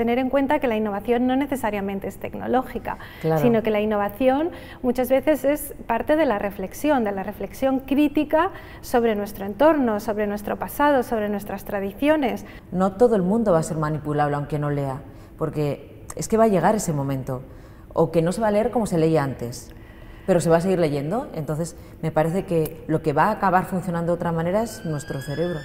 tener en cuenta que la innovación no necesariamente es tecnológica, sino que la innovación muchas veces es parte de la reflexión, de la reflexión crítica sobre nuestro entorno, sobre nuestro pasado, sobre nuestras tradiciones. No todo el mundo va a ser manipulable aunque no lea, porque es que va a llegar ese momento, o que no se va a leer como se leía antes pero se va a seguir leyendo. Entonces, me parece que lo que va a acabar funcionando de otra manera es nuestro cerebro.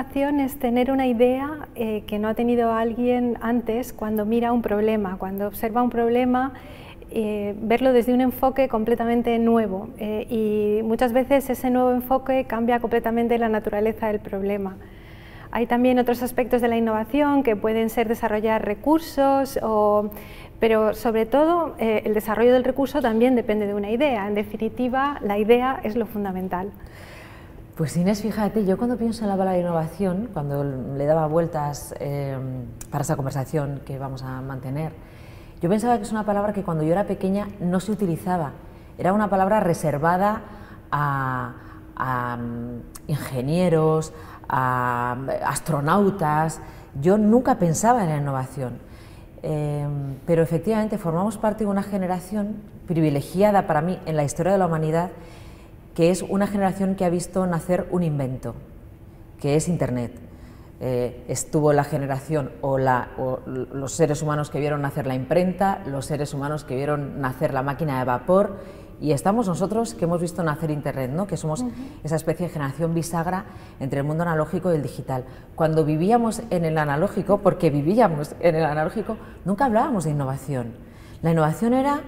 Innovación es tener una idea eh, que no ha tenido alguien antes cuando mira un problema, cuando observa un problema, eh, verlo desde un enfoque completamente nuevo eh, y muchas veces ese nuevo enfoque cambia completamente la naturaleza del problema. Hay también otros aspectos de la innovación que pueden ser desarrollar recursos, pero sobre todo el desarrollo del recurso también depende de una idea. En definitiva, la idea es lo fundamental. Pues Inés, fíjate, yo cuando pienso en la palabra innovación, cuando le daba vueltas em, para esa conversación que vamos a mantener, yo pensaba que es una palabra que cuando yo era pequeña no se utilizaba. Era una palabra reservada a, mm, ingenieros, a astronautas. Yo nunca pensaba en la innovación. Em, pero efectivamente formamos parte de una generación privilegiada para mí en la historia de la humanidad que es una generación que ha visto nacer un invento, que es Internet. Eh, estuvo la generación o, los seres humanos que vieron nacer la imprenta, los seres humanos que vieron nacer la máquina de vapor y estamos nosotros que hemos visto nacer Internet, ¿no? que somos esa especie de generación bisagra entre el mundo analógico y el digital. Cuando vivíamos en el analógico, porque vivíamos en el analógico, nunca hablábamos de innovación. La innovación era,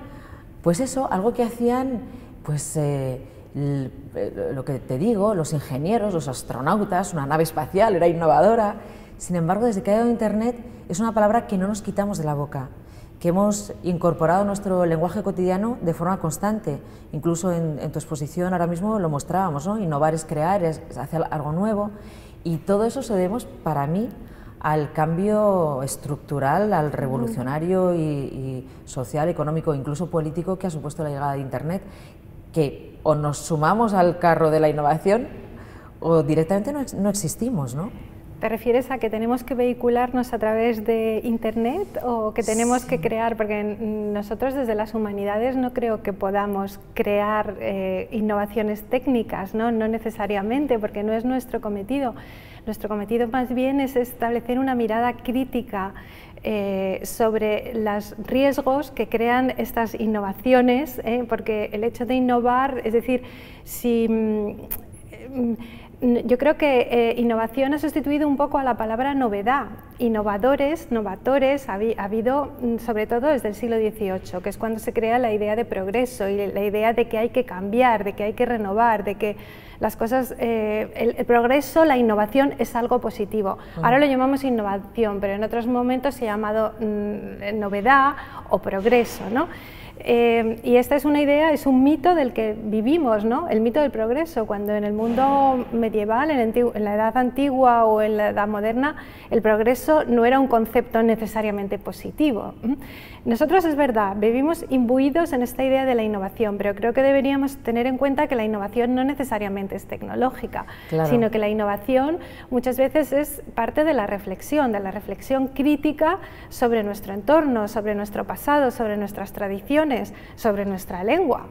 pues eso, algo que hacían pues, eh, eh, lo que te digo, los ingenieros, los astronautas, una nave espacial, era innovadora. Sin embargo, desde que ha llegado Internet es una palabra que no nos quitamos de la boca, que hemos incorporado a nuestro lenguaje cotidiano de forma constante. Incluso en, tu exposición ahora mismo lo mostrábamos, ¿no? Innovar es crear, es, hacer algo nuevo. Y todo eso se debemos, para mí, al cambio estructural, al revolucionario y, y, social, económico, incluso político que ha supuesto la llegada de Internet, que o nos sumamos al carro de la innovación o directamente no, existimos, ¿no? ¿Te refieres a que tenemos que vehicularnos a través de Internet o que tenemos que crear? Porque nosotros desde las humanidades no creo que podamos crear eh, innovaciones técnicas, ¿no? no necesariamente, porque no es nuestro cometido. Nuestro cometido más bien es establecer una mirada crítica eh, sobre los riesgos que crean estas innovaciones, ¿eh? porque el hecho de innovar, es decir, si... Mm, yo creo que eh, innovación ha sustituido un poco a la palabra novedad. Innovadores, novatores, ha, habido mm, sobre todo desde el siglo XVIII, que es cuando se crea la idea de progreso y la idea de que hay que cambiar, de que hay que renovar, de que las cosas, eh, el, progreso, la innovación es algo positivo. Ahora lo llamamos innovación, pero en otros momentos se ha llamado mm, novedad o progreso. ¿no? Eh, y esta es una idea, es un mito del que vivimos, ¿no? el mito del progreso, cuando en el mundo medieval, en, la edad antigua o en la edad moderna, el progreso no era un concepto necesariamente positivo. Nosotros es verdad, vivimos imbuidos en esta idea de la innovación, pero creo que deberíamos tener en cuenta que la innovación no necesariamente es tecnológica, sino que la innovación muchas veces es parte de la reflexión, de la reflexión crítica sobre nuestro entorno, sobre nuestro pasado, sobre nuestras tradiciones, sobre nuestra lengua.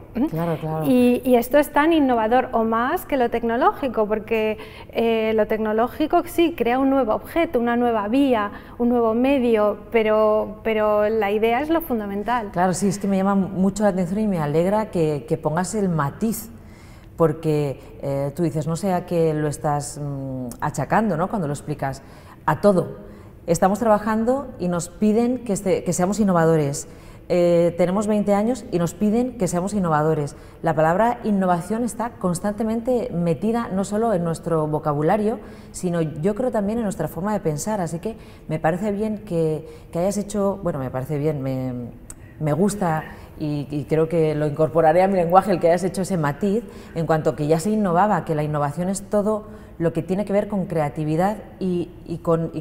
Y, esto es tan innovador o más que lo tecnológico, porque eh, lo tecnológico sí crea un nuevo objeto, una nueva vía, un nuevo medio, pero, pero la idea es lo fundamental. Claro, sí, es que me llama mucho la atención y me alegra que, pongas el matiz, porque eh, tú dices, no sé a qué lo estás mm, achacando ¿no? cuando lo explicas, a todo. Estamos trabajando y nos piden que, este, que seamos innovadores. Eh, tenemos 20 años y nos piden que seamos innovadores. La palabra innovación está constantemente metida no solo en nuestro vocabulario, sino yo creo también en nuestra forma de pensar. Así que me parece bien que, hayas hecho, bueno, me parece bien, me, me gusta y, creo que lo incorporaré a mi lenguaje el que hayas hecho ese matiz en cuanto que ya se innovaba, que la innovación es todo lo que tiene que ver con creatividad y, con,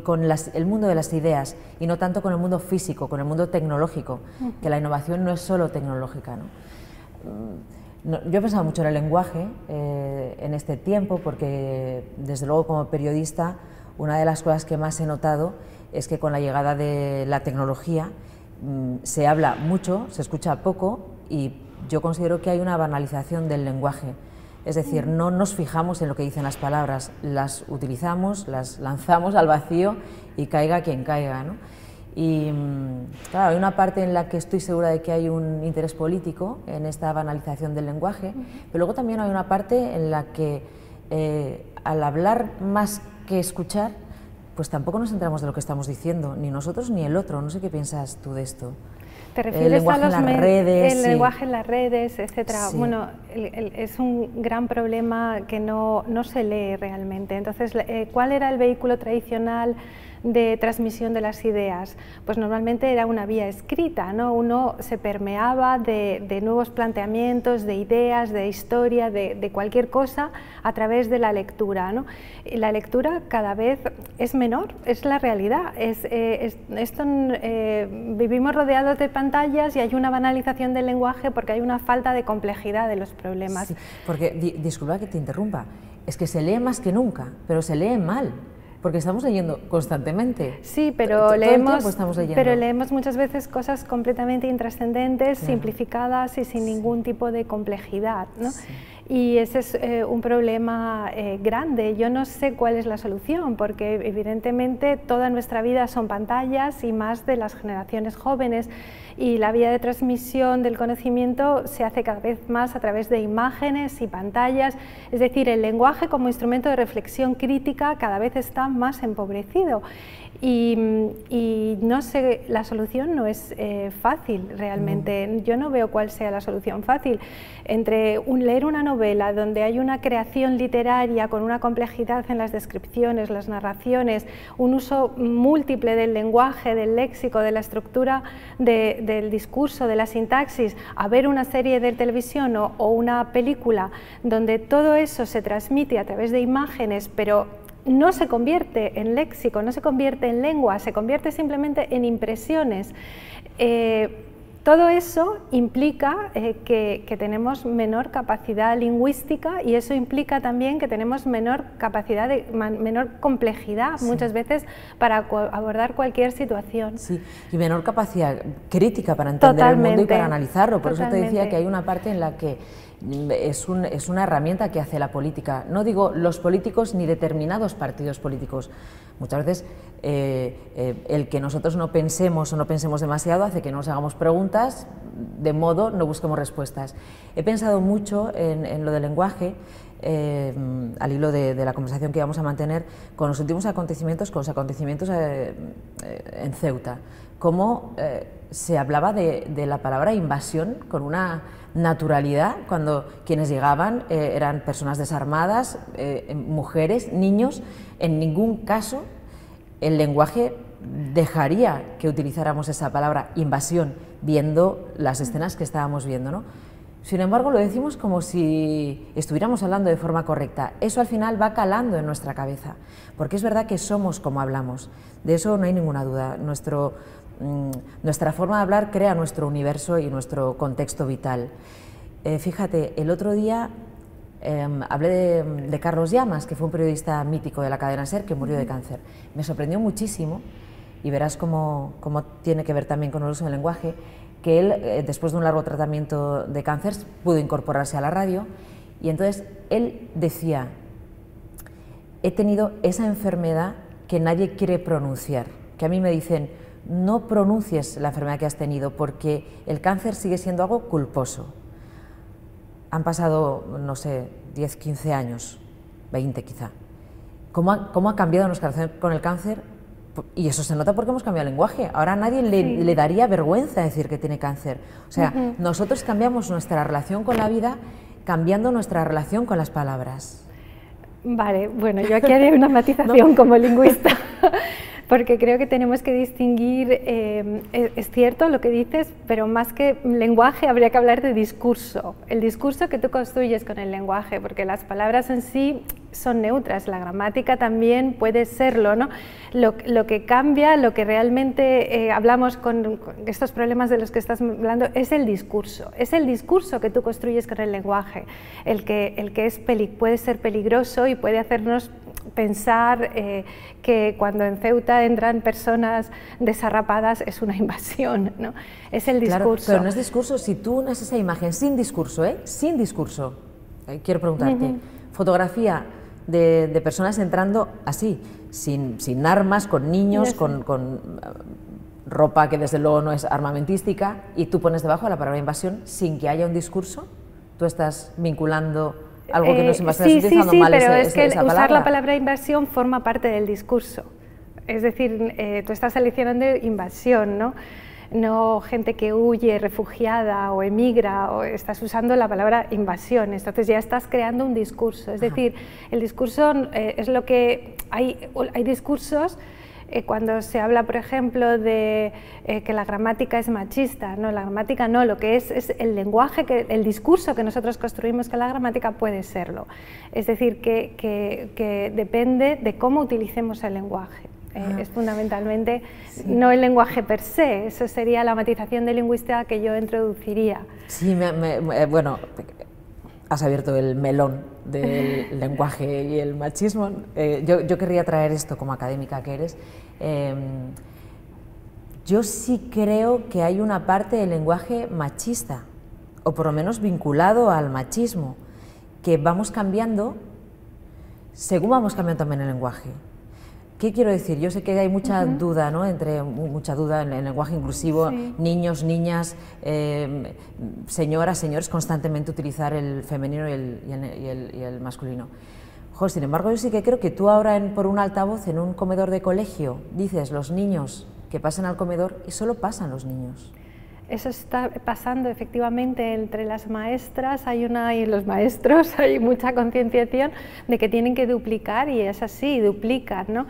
el mundo de las ideas y no tanto con el mundo físico, con el mundo tecnológico, que la innovación no es solo tecnológica. ¿no? yo he pensado mucho en el lenguaje eh, en este tiempo porque desde luego como periodista una de las cosas que más he notado es que con la llegada de la tecnología mm, se habla mucho, se escucha poco y yo considero que hay una banalización del lenguaje. Es decir, no nos fijamos en lo que dicen las palabras, las utilizamos, las lanzamos al vacío y caiga quien caiga. ¿no? Y mm, claro, hay una parte en la que estoy segura de que hay un interés político en esta banalización del lenguaje, pero luego también hay una parte en la que eh, al hablar más que escuchar, pues tampoco nos enteramos de lo que estamos diciendo, ni nosotros ni el otro. No sé qué piensas tú de esto. ¿Te refieres a los en las redes? El lenguaje en las redes, etcétera. Bueno, es un gran problema que no, no se lee realmente. Entonces, eh, ¿cuál era el vehículo tradicional? De transmisión de las ideas? Pues normalmente era una vía escrita, ¿no? uno se permeaba de, nuevos planteamientos, de ideas, de historia, de, cualquier cosa a través de la lectura. ¿no? la lectura cada vez es menor, es la realidad. Es, eh, esto, eh, vivimos rodeados de pantallas y hay una banalización del lenguaje porque hay una falta de complejidad de los problemas. porque, disculpa que te interrumpa, es que se lee más que nunca, pero se lee mal. Porque estamos leyendo constantemente. Sí, pero leemos, pero leemos muchas veces cosas completamente intrascendentes, simplificadas y sin ningún tipo de complejidad. ¿no? Y ese es eh, un problema eh, grande. Yo no sé cuál es la solución, porque evidentemente toda nuestra vida son pantallas y más de las generaciones jóvenes. Y la vía de transmisión del conocimiento se hace cada vez más a través de imágenes y pantallas. Es decir, el lenguaje como instrumento de reflexión crítica cada vez está más empobrecido. Y, no sé, la solución no es eh, fácil realmente. Yo no veo cuál sea la solución fácil. Entre un, leer una novela donde hay una creación literaria con una complejidad en las descripciones, las narraciones, un uso múltiple del lenguaje, del léxico, de la estructura del discurso, de la sintaxis, a ver una serie de televisión o, o una película donde todo eso se transmite a través de imágenes, pero no se convierte en léxico, no se convierte en lengua, se convierte simplemente en impresiones. Eh, todo eso implica eh, que, tenemos menor capacidad lingüística y eso implica también que tenemos menor capacidad, de, menor complejidad muchas veces para abordar cualquier situación. Sí, y menor capacidad crítica para entender el mundo y para analizarlo. Por eso te decía que hay una parte en la que es, es, una herramienta que hace la política. No digo los políticos ni determinados partidos políticos. Muchas veces eh, eh, el que nosotros no pensemos o no pensemos demasiado hace que nos hagamos preguntas, de modo no busquemos respuestas. He pensado mucho en, lo del lenguaje. Eh, al hilo de, la conversación que íbamos a mantener con los últimos acontecimientos, con los acontecimientos en Ceuta, cómo se hablaba de, la palabra invasión con una naturalidad cuando quienes llegaban eh, eran personas desarmadas, eh, mujeres, niños. En ningún caso el lenguaje dejaría que utilizáramos esa palabra invasión viendo las escenas que estábamos viendo. ¿no? Sin embargo, lo decimos como si estuviéramos hablando de forma correcta. Eso al final va calando en nuestra cabeza, porque es verdad que somos como hablamos. De eso no hay ninguna duda. Nuestro, nuestra forma de hablar crea nuestro universo y nuestro contexto vital. Eh, fíjate, el otro día em, hablé de, Carlos Llamas, que fue un periodista mítico de la cadena SER que murió de cáncer. Me sorprendió muchísimo, y verás cómo, tiene que ver también con el uso del lenguaje, que él, eh, después de un largo tratamiento de cáncer, pudo incorporarse a la radio, y entonces él decía, he tenido esa enfermedad que nadie quiere pronunciar, que a mí me dicen, no pronuncies la enfermedad que has tenido porque el cáncer sigue siendo algo culposo. Han pasado, no sé, 10, 15 años, 20 quizá. ¿Cómo ha, cambiado nuestra relación con el cáncer? Y eso se nota porque hemos cambiado el lenguaje. Ahora a nadie le, daría vergüenza decir que tiene cáncer. O sea, nosotros cambiamos nuestra relación con la vida cambiando nuestra relación con las palabras. Vale, bueno, yo aquí haré una matización como lingüista. porque creo que tenemos que distinguir, eh, es, cierto lo que dices, pero más que lenguaje habría que hablar de discurso, el discurso que tú construyes con el lenguaje, porque las palabras en sí son neutras, la gramática también puede serlo, ¿no? Lo, que cambia, lo que realmente eh, hablamos con, estos problemas de los que estás hablando, es el discurso, es el discurso que tú construyes con el lenguaje, el que, el que es puede ser peligroso y puede hacernos pensar eh, que cuando en Ceuta entran personas desarrapadas es una invasión, ¿no? Es el discurso. pero no es discurso, si tú unes esa imagen sin discurso, ¿eh? Sin discurso, eh, quiero preguntarte, fotografía de, personas entrando así, sin, sin armas, con niños, con, con eh, ropa que desde luego no es armamentística, y tú pones debajo la palabra invasión sin que haya un discurso, tú estás vinculando algo que no es eh, invasión, sí, sí, sí, pero es que usar la palabra invasión forma parte del discurso. Es decir, eh, tú estás seleccionando invasión, ¿no? No gente que huye, refugiada o emigra, o estás usando la palabra invasión, entonces ya estás creando un discurso. Es decir, el discurso eh, es lo que hay, hay discursos eh, cuando se habla, por ejemplo, de eh, que la gramática es machista, no, la gramática no, lo que es es el lenguaje, que, el discurso que nosotros construimos con la gramática puede serlo. Es decir, que, que depende de cómo utilicemos el lenguaje. Eh, ah. es fundamentalmente no el lenguaje per se, eso sería la matización de lingüística que yo introduciría. Sí, eh, bueno, has abierto el melón del lenguaje y el machismo. Eh, yo, yo, querría traer esto como académica que eres. Em, yo sí creo que hay una parte del lenguaje machista, o por lo menos vinculado al machismo, que vamos cambiando según vamos cambiando también el lenguaje. ¿Qué quiero decir? Yo sé que hay mucha duda, ¿no? Entre mucha duda en el lenguaje inclusivo, niños, niñas, em, señoras, señores, constantemente utilizar el femenino y el, masculino. sin embargo, yo sí que creo que tú ahora por un altavoz en un comedor de colegio dices los niños que pasan al comedor y solo pasan los niños. Eso está pasando efectivamente entre las maestras, hay una y los maestros, hay mucha concienciación de que tienen que duplicar y es así, duplicar. ¿no?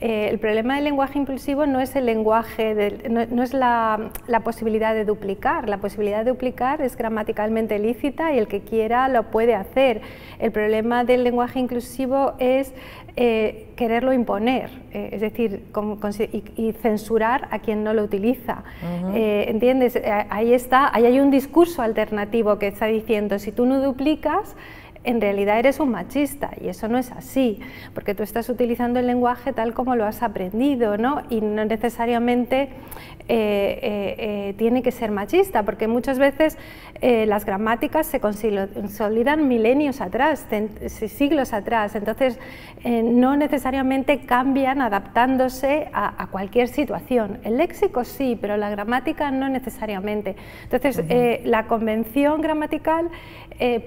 Eh, el problema del lenguaje impulsivo no es el lenguaje, no, es la, posibilidad de duplicar, la posibilidad de duplicar es gramaticalmente lícita y el que quiera lo puede hacer. El problema del lenguaje inclusivo es eh, quererlo imponer, eh, es decir, y, censurar a quien no lo utiliza. ¿Entiendes? Ahí está, ahí hay un discurso alternativo que está diciendo, si tú no duplicas, en realidad eres un machista y eso no es así, porque tú estás utilizando el lenguaje tal como lo has aprendido ¿no? y no necesariamente eh, eh, eh, tiene que ser machista, porque muchas veces las gramáticas se consolidan milenios atrás, siglos atrás, entonces no necesariamente cambian adaptándose a, cualquier situación. El léxico sí, pero la gramática no necesariamente. Entonces, la convención gramatical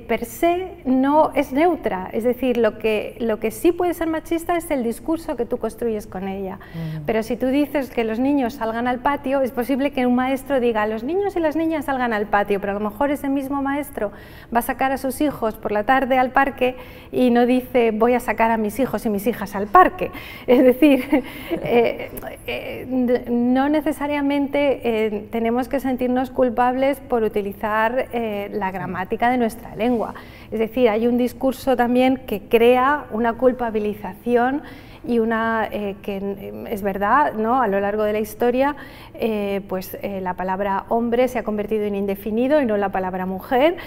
per se no es neutra, es decir, lo que, lo que sí puede ser machista es el discurso que tú construyes con ella. Pero si tú dices que los niños salgan al patio, es posible que un maestro diga, los niños y las niñas salgan al patio, pero a lo mejor ese mismo maestro va a sacar a sus hijos por la tarde al parque y no dice, voy a sacar a mis hijos y mis hijas al parque. Es decir, eh, eh, no necesariamente eh, tenemos que sentirnos culpables por utilizar la gramática de nuestra lengua. Es decir, hay un discurso también que crea una culpabilización y una eh, que mm, es verdad, ¿no? a lo largo de la historia, eh, pues eh, la palabra hombre se ha convertido en indefinido y no la palabra mujer.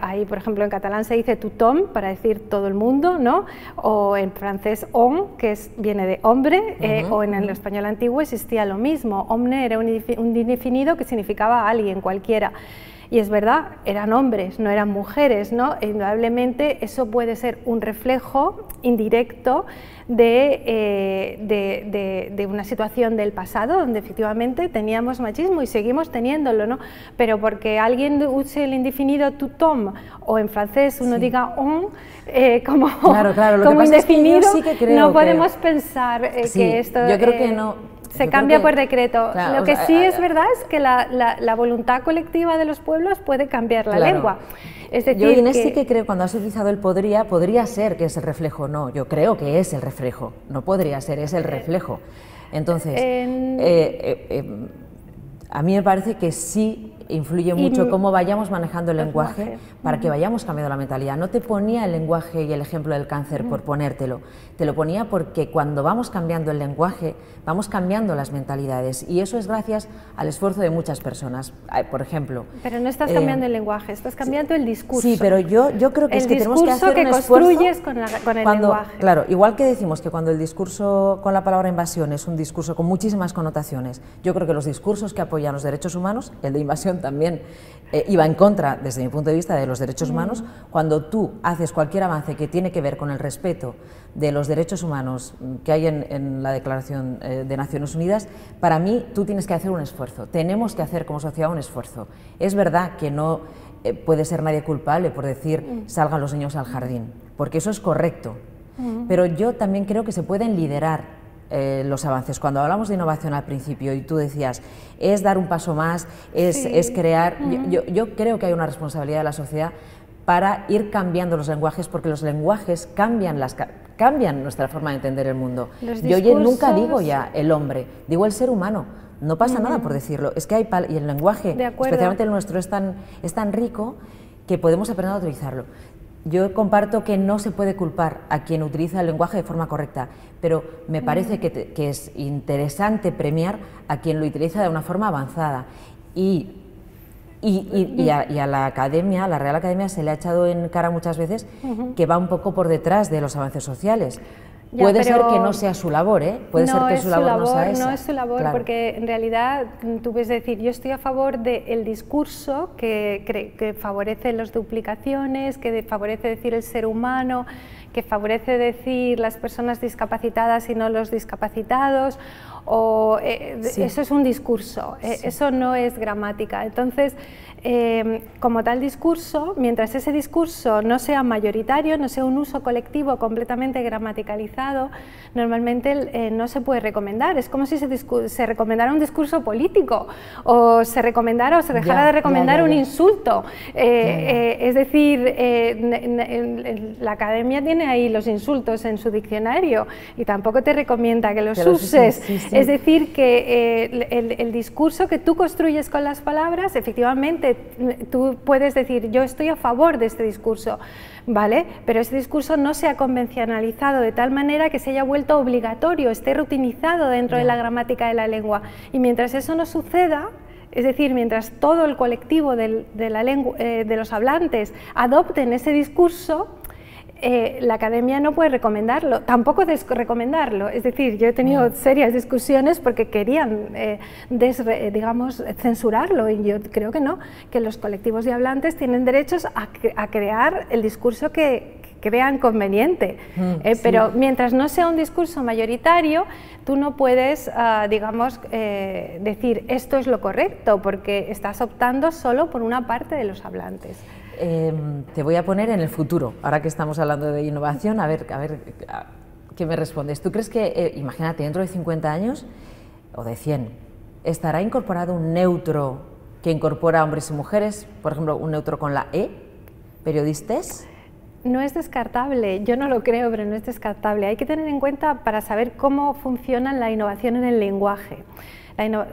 ahí, por ejemplo, en catalán se dice tothom para decir todo el mundo, ¿no? o en francés on, que es, viene de hombre, o en el español antiguo existía lo mismo. Omne era un indefinido que significaba alguien, cualquiera. Y es verdad, eran hombres, no eran mujeres, ¿no? E indudablemente eso puede ser un reflejo indirecto eh, de, de, una situación del pasado donde efectivamente teníamos machismo y seguimos teniéndolo, ¿no? Pero porque alguien use el indefinido tout-homme o en francés uno diga on eh, como, como indefinido, no podemos pensar eh, que esto... Yo creo que no Se cambia por decreto. Lo que sí es verdad es que la, voluntad colectiva de los pueblos puede cambiar la lengua. Es decir, yo Inés sí que creo, cuando has utilizado el podría, podría ser que es el reflejo. No, yo creo que es el reflejo. No podría ser, es el reflejo. Entonces, eh, eh, eh, a mí me parece que sí influye mucho cómo vayamos manejando el lenguaje, para que vayamos cambiando la mentalidad. No te ponía el lenguaje y el ejemplo del cáncer por ponértelo, te lo ponía porque cuando vamos cambiando el lenguaje, vamos cambiando las mentalidades y eso es gracias al esfuerzo de muchas personas. Por ejemplo... Pero no estás cambiando el lenguaje, estás cambiando el discurso. Sí, pero yo, yo creo que es que tenemos que hacer que construyes con, con, el lenguaje. Claro, igual que decimos que cuando el discurso con la palabra invasión es un discurso con muchísimas connotaciones, yo creo que los discursos que apoyan los derechos humanos, el de invasión también eh, iba en contra, desde mi punto de vista, de los derechos humanos, cuando tú haces cualquier avance que tiene que ver con el respeto de los derechos humanos que hay en, la Declaración eh, de Naciones Unidas, para mí tú tienes que hacer un esfuerzo, tenemos que hacer como sociedad un esfuerzo. Es verdad que no eh, puede ser nadie culpable por decir salgan los niños al jardín, porque eso es correcto, pero yo también creo que se pueden liderar eh, los avances. Cuando hablamos de innovación al principio y tú decías, es dar un paso más, es, crear, yo, creo que hay una responsabilidad de la sociedad para ir cambiando los lenguajes, porque los lenguajes cambian, las, cambian nuestra forma de entender el mundo. Yo nunca digo ya el hombre, digo el ser humano. No pasa nada por decirlo. Es que hay y el lenguaje, especialmente el nuestro, es tan, es tan rico que podemos aprender a utilizarlo. Yo comparto que no se puede culpar a quien utiliza el lenguaje de forma correcta, pero me parece que, es interesante premiar a quien lo utiliza de una forma avanzada. Y, y, a, la academia, a la Real Academia, se le ha echado en cara muchas veces que va un poco por detrás de los avances sociales. Puede ser que no sea su labor, ¿eh? Puede ser que su labor, no sea esa. No es su labor, porque en realidad tú puedes decir, yo estoy a favor del discurso que, que favorece las duplicaciones, que favorece decir el ser humano, que favorece decir las personas discapacitadas y no los discapacitados, o eh, eso es un discurso, eh, eso no es gramática. Entonces, Em, como tal discurso, mientras ese discurso no sea mayoritario, no sea un uso colectivo completamente gramaticalizado, normalmente eh, no se puede recomendar. Es como si se, recomendara un discurso político o se recomendara o se dejara de recomendar un insulto. Eh, eh, es decir, la academia tiene ahí los insultos en su diccionario y tampoco te recomienda que los uses. Es decir, que el discurso que tú construyes con las palabras, efectivamente, tú puedes decir, yo estoy a favor de este discurso, ¿vale? Pero ese discurso no se ha convencionalizado de tal manera que se haya vuelto obligatorio, esté rutinizado dentro de la gramática de la lengua. Y mientras eso no suceda, es decir, mientras todo el colectivo de, la eh, de los hablantes adopten ese discurso, eh, la academia no puede recomendarlo, tampoco recomendarlo. Es decir, yo he tenido serias discusiones porque querían, eh, digamos, censurarlo y yo creo que no, que los colectivos de hablantes tienen derechos a, crear el discurso que, crean conveniente. Mm, eh, pero mientras no sea un discurso mayoritario, tú no puedes, ah, digamos, decir esto es lo correcto, porque estás optando solo por una parte de los hablantes. Em, te voy a poner en el futuro, ahora que estamos hablando de innovación, a ver, a ver qué me respondes. ¿Tú crees que, eh, imagínate, dentro de 50 años o de 100, estará incorporado un neutro que incorpora hombres y mujeres, por ejemplo, un neutro con la E, periodistas? No es descartable, yo no lo creo, pero no es descartable. Hay que tener en cuenta para saber cómo funciona la innovación en el lenguaje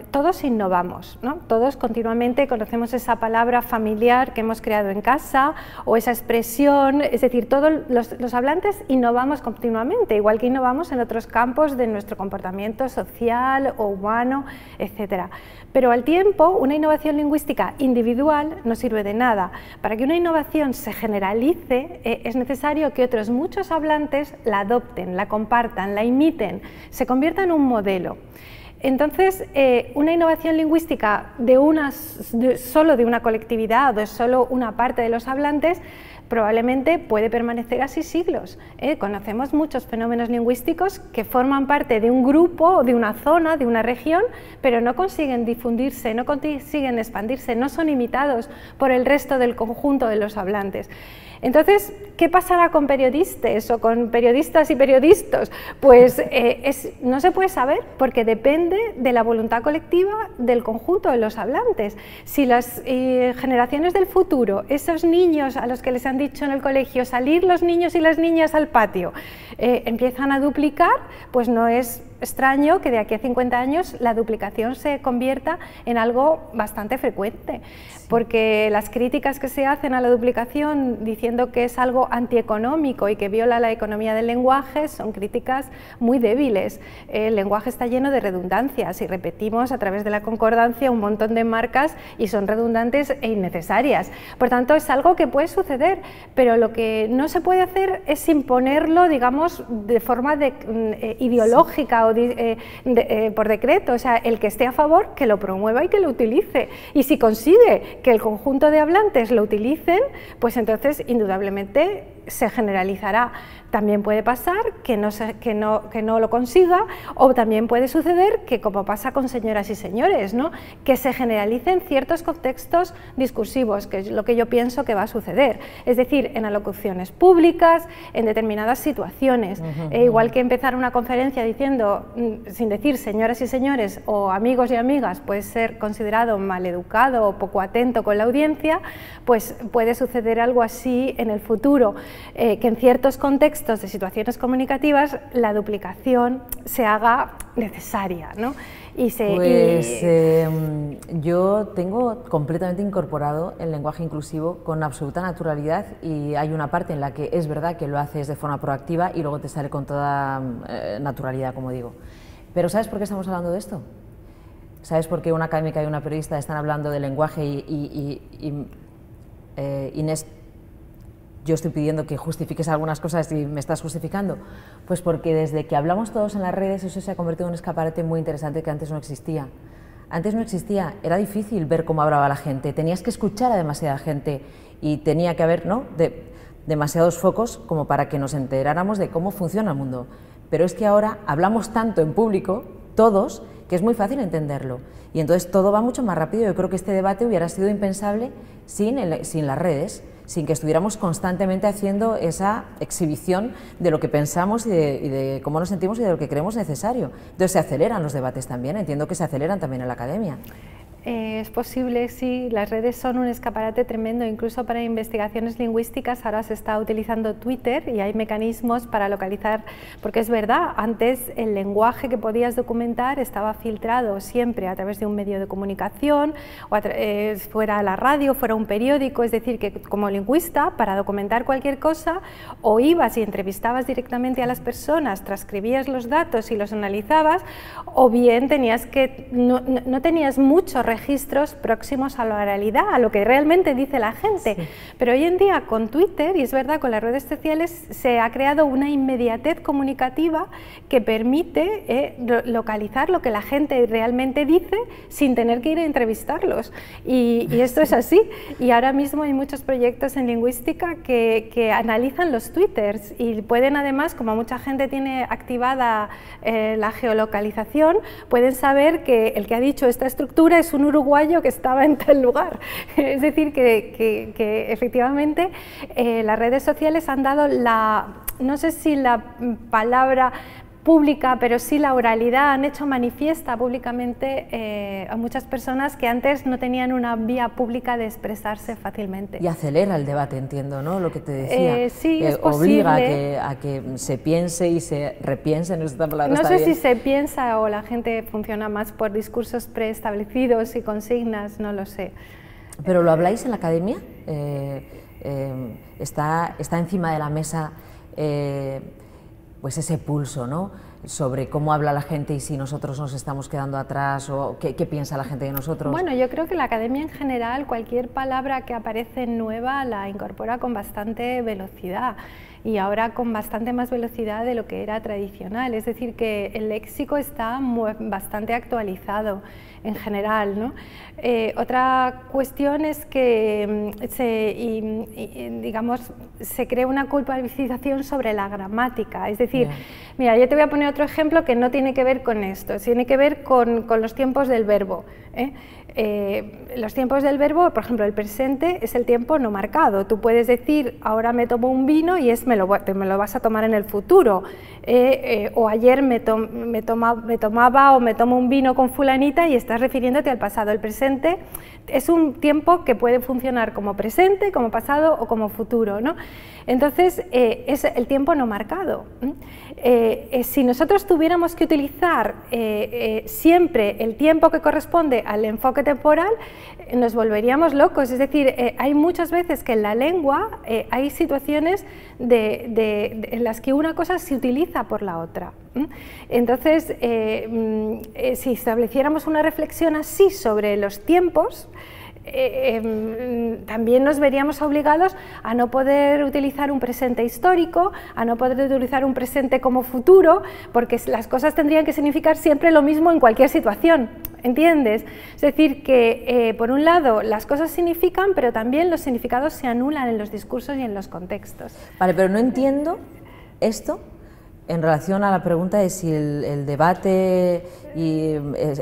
todos innovamos, ¿no? todos continuamente conocemos esa palabra familiar que hemos creado en casa o esa expresión, es decir, todos los, hablantes innovamos continuamente, igual que innovamos en otros campos de nuestro comportamiento social o humano, etc. Pero al tiempo, una innovación lingüística individual no sirve de nada. Para que una innovación se generalice, eh, es necesario que otros muchos hablantes la adopten, la compartan, la imiten, se convierta en un modelo. Entonces, eh, una innovación lingüística de solo de una colectividad o de solo una parte de los hablantes probablemente puede permanecer así siglos. ¿eh? Conocemos muchos fenómenos lingüísticos que forman parte de un grupo, de una zona, de una región, pero no consiguen difundirse, no consiguen expandirse, no son imitados por el resto del conjunto de los hablantes. Entonces, ¿qué pasará con periodistas o con periodistas y periodistas? Pues eh, no se puede saber porque depende de la voluntad colectiva del conjunto de los hablantes. Si las eh, generaciones del futuro, esos niños a los que les han dicho en el colegio salir los niños y las niñas al patio, eh, empiezan a duplicar, pues no es extraño que de aquí a 50 años la duplicación se convierta en algo bastante frecuente, porque las críticas que se hacen a la duplicación diciendo que es algo antieconómico y que viola la economía del lenguaje son críticas muy débiles. El lenguaje está lleno de redundancias y repetimos a través de la concordancia un montón de marcas y son redundantes e innecesarias. Por tanto, es algo que puede suceder, pero lo que no se puede hacer es imponerlo, digamos, de forma de, mm, eh, ideológica o eh, eh, por decreto, o sea, el que esté a favor, que lo promueva y que lo utilice. Y si consigue que el conjunto de hablantes lo utilicen, pues entonces indudablemente it. Se generalizará. También puede pasar que no, que, no, que no lo consiga o también puede suceder que, como pasa con señoras y señores, ¿no? que se generalicen ciertos contextos discursivos, que es lo que yo pienso que va a suceder. Es decir, en alocuciones públicas, en determinadas situaciones. E igual que empezar una conferencia diciendo, mm, sin decir señoras y señores o amigos y amigas, puede ser considerado maleducado o poco atento con la audiencia, pues puede suceder algo así en el futuro. Eh, que en ciertos contextos de situaciones comunicativas la duplicación se haga necesaria. ¿no? Y se, pues em, yo tengo completamente incorporado el lenguaje inclusivo con absoluta naturalidad y hay una parte en la que es verdad que lo haces de forma proactiva y luego te sale con toda eh, naturalidad, como digo. Pero ¿sabes por qué estamos hablando de esto? ¿Sabes por qué una académica y una periodista están hablando de lenguaje y, y, y eh, Inés yo estoy pidiendo que justifiques algunas cosas y me estás justificando? Pues porque desde que hablamos todos en las redes eso se ha convertido en un escaparate muy interesante que antes no existía. Antes no existía, era difícil ver cómo hablaba la gente, tenías que escuchar a demasiada gente y tenía que haber ¿no? de, demasiados focos como para que nos enteráramos de cómo funciona el mundo. Pero es que ahora hablamos tanto en público, todos, que es muy fácil entenderlo. Y entonces todo va mucho más rápido. Yo creo que este debate hubiera sido impensable sin las redes sin que estuviéramos constantemente haciendo esa exhibición de lo que pensamos y de, cómo nos sentimos y de lo que creemos necesario. Entonces se aceleran los debates también, entiendo que se aceleran también en la academia. Eh, es posible, sí, las redes son un escaparate tremendo, incluso para investigaciones lingüísticas ahora se está utilizando Twitter y hay mecanismos para localizar, porque es verdad, antes el lenguaje que podías documentar estaba filtrado siempre a través de un medio de comunicación, o eh, fuera la radio, fuera un periódico, es decir, que como lingüista, para documentar cualquier cosa, o ibas y entrevistabas directamente a las personas, transcribías los datos y los analizabas, o bien tenías que, no, no tenías mucho registros próximos a la realidad, a lo que realmente dice la gente. Pero hoy en día con Twitter, y es verdad, con las redes sociales, se ha creado una inmediatez comunicativa que permite eh, localizar lo que la gente realmente dice sin tener que ir a entrevistarlos. Y, esto es así. Y ahora mismo hay muchos proyectos en lingüística que, analizan los twitters y pueden además, como mucha gente tiene activada eh, la geolocalización, pueden saber que el que ha dicho esta estructura es un uruguayo que estaba en tal lugar. Es decir, que, efectivamente eh, las redes sociales han dado la, no sé si la palabra pública, pero sí la oralidad, han hecho manifiesta públicamente eh, a muchas personas que antes no tenían una vía pública de expresarse fácilmente. Y acelera el debate, entiendo, ¿no? Lo que te decía. Eh, sí, es obliga a que, a que, se piense y se repiense, no, no sé si se piensa o la gente funciona más por discursos preestablecidos y consignas, no lo sé. ¿Pero lo habláis en la academia? Eh, está, ¿Está encima de la mesa pues ese pulso, ¿no? sobre cómo habla la gente y si nosotros nos estamos quedando atrás o qué, piensa la gente de nosotros? Bueno, yo creo que la academia en general, cualquier palabra que aparece nueva la incorpora con bastante velocidad y ahora con bastante más velocidad de lo que era tradicional. Es decir, que el léxico está bastante actualizado en general. ¿no? Eh, otra cuestión es que mm, se, digamos, se crea una culpabilización sobre la gramática. Es decir, mira, yo te voy a poner otro ejemplo que no tiene que ver con esto, tiene que ver con, con los tiempos del verbo. ¿eh? Eh, los tiempos del verbo, por ejemplo, el presente es el tiempo no marcado. Tú puedes decir, ahora me tomo un vino y es me lo, vas a tomar en el futuro. Eh, eh, o ayer me tomaba o me tomo un vino con fulanita y estás refiriéndote al pasado. El presente es un tiempo que puede funcionar como presente, como pasado o como futuro. ¿no? Entonces, es el tiempo no marcado. Si nosotros tuviéramos que utilizar siempre el tiempo que corresponde al enfoque temporal, eh, nos volveríamos locos. Es decir, eh, hay muchas veces que en la lengua eh, hay situaciones de, en las que una cosa se utiliza por la otra. Entonces, mm, si estableciéramos una reflexión así sobre los tiempos, eh, em, también nos veríamos obligados a no poder utilizar un presente histórico, a no poder utilizar un presente como futuro, porque las cosas tendrían que significar siempre lo mismo en cualquier situación, ¿entiendes? Es decir, que eh, por un lado las cosas significan, pero también los significados se anulan en los discursos y en los contextos. Vale, pero no entiendo esto en relación a la pregunta de si el, debate y,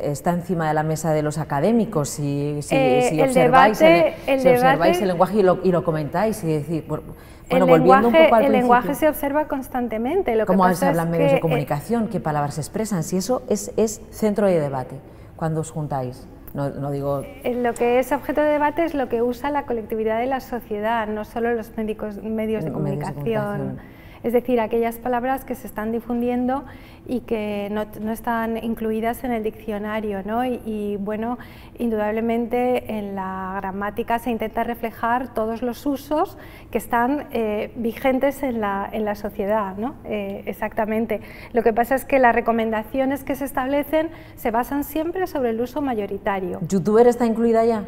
está encima de la mesa de los académicos, si, si, eh, observáis, el, lenguaje y lo, comentáis y decir, bueno, el volviendo lenguaje, un poco al El lenguaje se observa constantemente. Lo ¿Cómo que se hablan medios de eh, comunicación? ¿Qué palabras se expresan? Si eso es, es centro de debate cuando os juntáis. No, no, digo... Eh, lo que es objeto de debate es lo que usa la colectividad de la sociedad, no solo los médicos, medios de comunicación. Es decir, aquellas palabras que se están difundiendo y que no, están incluidas en el diccionario. ¿no? Y, bueno, indudablemente en la gramática se intenta reflejar todos los usos que están eh, vigentes en la, en la sociedad. ¿no? Eh, exactamente. Lo que pasa es que las recomendaciones que se establecen se basan siempre sobre el uso mayoritario. ¿Youtuber está incluida ya?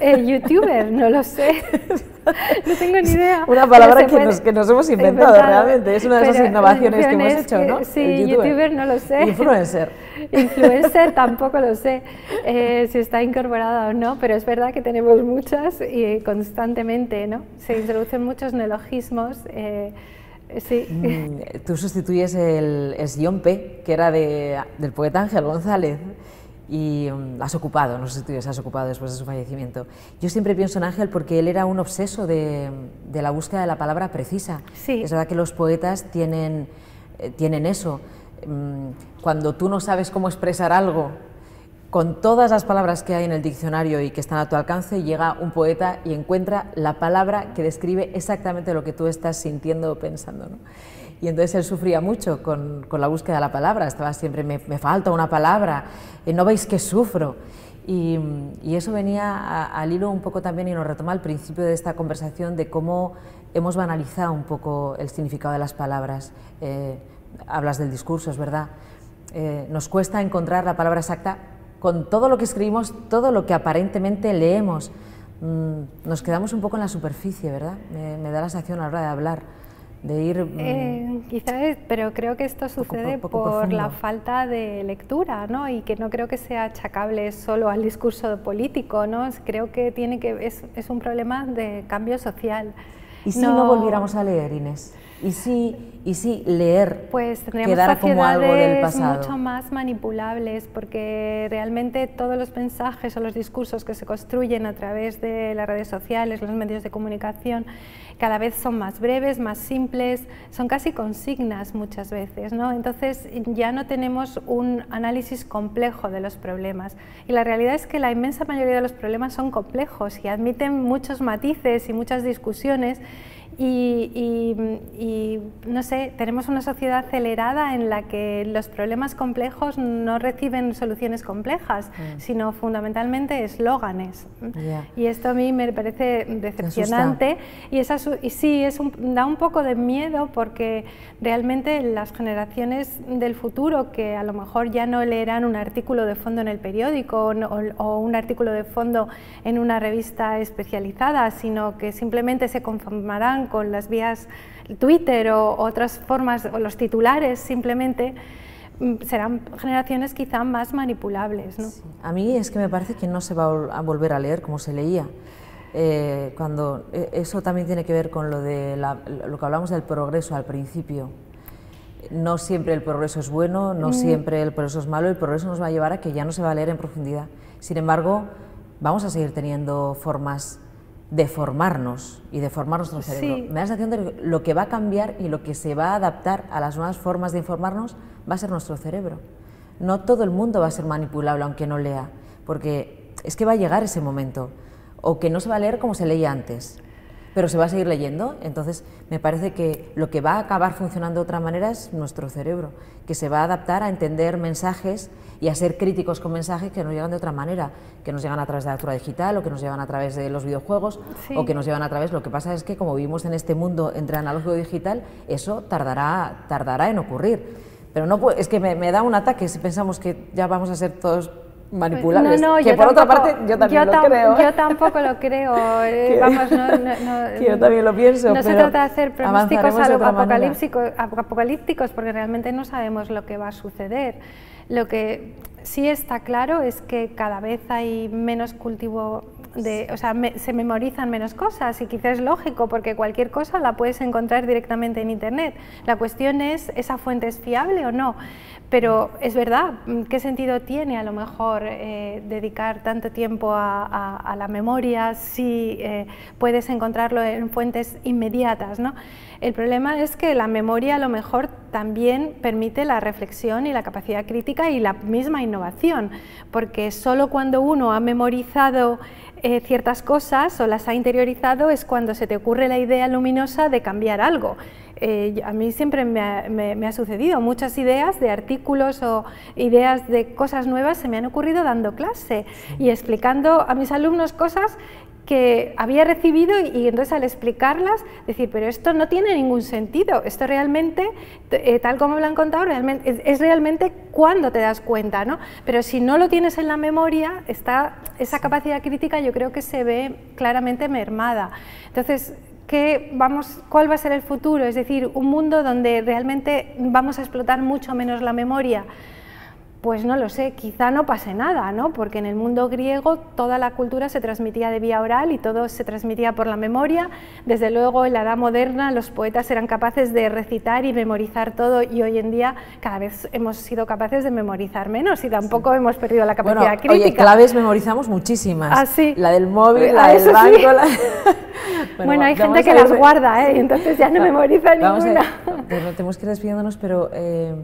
El youtuber, no lo sé. No tengo ni idea. Una palabra que, nos, que, nos, hemos inventado, realmente. Es una de esas innovaciones que hemos hecho, ¿no? Sí, YouTuber. no lo sé. Influencer. Influencer tampoco lo sé eh, si está incorporada o no, pero es verdad que tenemos muchas y constantemente, ¿no? Se introducen muchos neologismos. Eh, sí. Mm, tú sustituyes el, el P, que era de, del poeta Ángel González y um, has ocupado, no sé si tú has ocupado después de su fallecimiento. Yo siempre pienso en Ángel porque él era un obseso de, de la búsqueda de la palabra precisa. Sí. Es verdad que los poetas tienen, eh, tienen eso. Mm, cuando tú no sabes cómo expresar algo con todas las palabras que hay en el diccionario y que están a tu alcance, llega un poeta y encuentra la palabra que describe exactamente lo que tú estás sintiendo o pensando. ¿no? Y entonces él sufría mucho con, con, la búsqueda de la palabra, estaba siempre, me, me falta una palabra, eh, no veis que sufro. Y, y eso venía al hilo un poco también y nos retoma al principio de esta conversación de cómo hemos banalizado un poco el significado de las palabras. Eh, hablas del discurso, es verdad. Eh, nos cuesta encontrar la palabra exacta con todo lo que escribimos, todo lo que aparentemente leemos. Mm, nos quedamos un poco en la superficie, ¿verdad? Me, me da la sensación a la hora de hablar de ir... Mm, eh, quizás, pero creo que esto sucede por la falta de lectura, ¿no? Y que no creo que sea achacable solo al discurso político, ¿no? Creo que tiene que es, es un problema de cambio social. ¿Y si no, volviéramos a leer, Inés? ¿Y si, y si leer pues tendríamos como algo del pasado? mucho más manipulables, porque realmente todos los mensajes o los discursos que se construyen a través de las redes sociales, los medios de comunicación, cada vez son más breves, más simples, son casi consignas muchas veces, ¿no? Entonces ya no tenemos un análisis complejo de los problemas. Y la realidad es que la inmensa mayoría de los problemas son complejos y admiten muchos matices y muchas discusiones y, no sé, tenemos una sociedad acelerada en la que los problemas complejos no reciben soluciones complejas, mm. sino fundamentalmente eslóganes. Y esto a mí me parece decepcionante y, esa, y sí, es da un poco de miedo porque realmente las generaciones del futuro que a lo mejor ya no leerán un artículo de fondo en el periódico o un artículo de fondo en una revista especializada, sino que simplemente se conformarán con las vías Twitter o otras formas, o los titulares simplemente, mm, serán generaciones quizá más manipulables. ¿no? A mí es que me parece que no se va a volver a leer como se leía. Eh, cuando e, eso también tiene que ver con lo de lo que hablamos del progreso al principio. no siempre el progreso es bueno, no mm. siempre el progreso es malo, el progreso nos va a llevar a que ya no se va a leer en profundidad. Sin embargo, vamos a seguir teniendo formas de formarnos y de formar nuestro cerebro. Me da la sensación de que lo que va a cambiar y lo que se va a adaptar a las nuevas formas de informarnos va a ser nuestro cerebro. No todo el mundo va a ser manipulable aunque no lea, porque es que va a llegar ese momento, o que no se va a leer como se leía antes, pero se va a seguir leyendo. Entonces, me parece que lo que va a acabar funcionando de otra manera es nuestro cerebro, que se va a adaptar a entender mensajes y a ser críticos con mensajes que nos llegan de otra manera, que nos llegan a través de la lectura digital o que nos llegan a través de los videojuegos o que nos llevan a través. Lo que pasa es que, como vivimos en este mundo entre analógico y digital, eso tardará, tardará en ocurrir. Pero no es que me, me da un ataque si pensamos que ya vamos a ser todos manipulables. No, no, que por otra parte yo también lo creo. Yo tampoco lo creo. Eh, vamos, no, no, yo también lo pienso. No se trata de hacer pronósticos apocalípticos, apocalípticos porque realmente no sabemos lo que va a suceder. Lo que sí está claro es que cada vez hay menos cultivo de, o sea, se memorizan menos cosas y quizás es lógico porque cualquier cosa la puedes encontrar directamente en Internet. La cuestión es, ¿esa fuente es fiable o no? Pero es verdad, ¿qué sentido tiene a lo mejor eh, dedicar tanto tiempo a, la memoria si eh, puedes encontrarlo en fuentes inmediatas? ¿no? El problema es que la memoria a lo mejor también permite la reflexión y la capacidad crítica y la misma innovación, porque solo cuando uno ha memorizado eh, ciertas cosas o las ha interiorizado es cuando se te ocurre la idea luminosa de cambiar algo. Eh, a mí siempre me ha, sucedido, muchas ideas de artículos o ideas de cosas nuevas se me han ocurrido dando clase y explicando a mis alumnos cosas que había recibido y, entonces al explicarlas decir, pero esto no tiene ningún sentido, esto realmente, eh, tal como me lo han contado, realmente, es, realmente cuando te das cuenta, ¿no? Pero si no lo tienes en la memoria, está, esa capacidad crítica yo creo que se ve claramente mermada. Entonces, ¿qué vamos, ¿cuál va a ser el futuro? Es decir, un mundo donde realmente vamos a explotar mucho menos la memoria, pues no lo sé, quizá no pase nada, ¿no? porque en el mundo griego toda la cultura se transmitía de vía oral y todo se transmitía por la memoria. Desde luego en la edad moderna los poetas eran capaces de recitar y memorizar todo y hoy en día cada vez hemos sido capaces de memorizar menos y tampoco hemos perdido la capacidad bueno, crítica. Oye, claves memorizamos muchísimas. Ah, sí. La del móvil, la del banco. bueno, hay gente que las guarda ¿eh? y entonces ya no memoriza ninguna. tenemos que ir despidiéndonos, pero... Eh,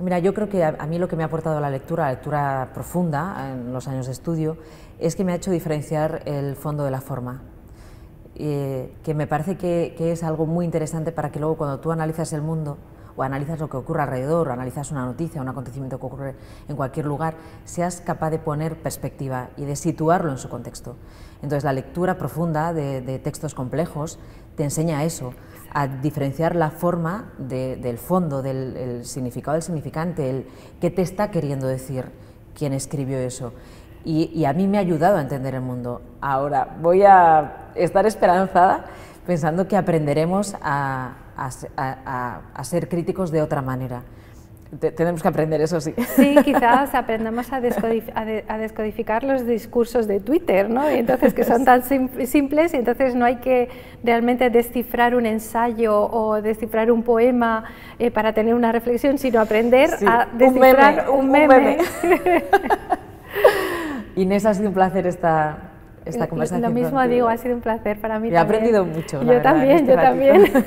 Mira, yo creo que a, mí lo que me ha aportado la lectura, la lectura profunda en los años de estudio, es que me ha hecho diferenciar el fondo de la forma. Eh, que me parece que, es algo muy interesante para que luego cuando tú analizas el mundo o analizas lo que ocurre alrededor o analizas una noticia, un acontecimiento que ocurre en cualquier lugar, seas capaz de poner perspectiva y de situarlo en su contexto. Entonces la lectura profunda de textos complejos te enseña eso, a diferenciar la forma del fondo, del significado del significante, el qué te está queriendo decir quien escribió eso. Y, a mí me ha ayudado a entender el mundo. Ahora voy a estar esperanzada pensando que aprenderemos a ser críticos de otra manera tenemos que aprender, eso sí. Sí, quizás aprendamos a, descodificar los discursos de Twitter, ¿no? Y entonces, que son tan simples y entonces no hay que realmente descifrar un ensayo o descifrar un poema eh, para tener una reflexión, sino aprender a descifrar un meme. Inés, ha sido un placer esta, esta conversación. Lo mismo digo, ha sido un placer para mí. He aprendido mucho. Yo también, este yo también.